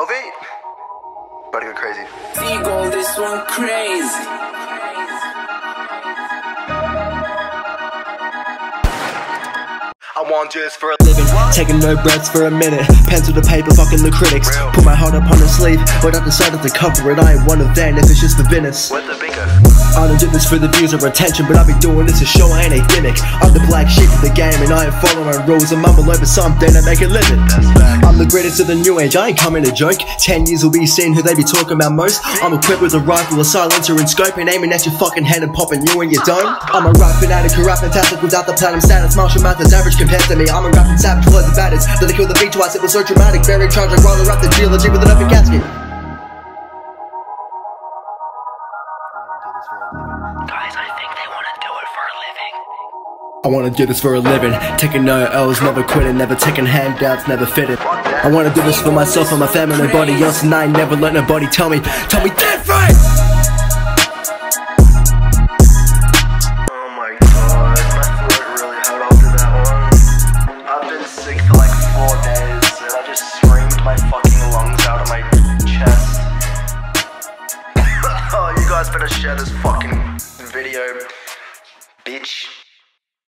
Oh wait. About to go crazy. Seagull, this one crazy. I want this for a living. Taking no breaths for a minute. Pencil to paper, fucking the critics. Real. Put my heart up on the sleeve, but I decided to cover it. I ain't one of them if it's just for business. What the bigger? I don't do this for the views or attention, but I be doing this to show I ain't a gimmick. I'm the black sheep of the game, and I ain't following rules. I'm mumble over something to make a living. I'm the greatest of the new age, I ain't coming to joke. Ten years will be seeing who they be talking about most. I'm equipped with a rifle, a silencer, and scope, and aiming at your fucking head and popping you in your dome. I'm a rap fanatic, a rap fantastic without the platinum status. Marshal Mathers average compared to me. I'm a rapping savage, flood the baddest. Then I kill the beat twice, it was so dramatic. Very like roller up the geology with an open casket. Guys, I think they want to do it for a living. I wanna do this for a living. Taking no L's, never quitting Never taking handouts, never fitting. I wanna do this for myself and my family Nobody else and I never let nobody tell me Tell me different! Oh my god, my throat really hurt after that one. I've been sick for like four days. guys better share this fucking video, bitch.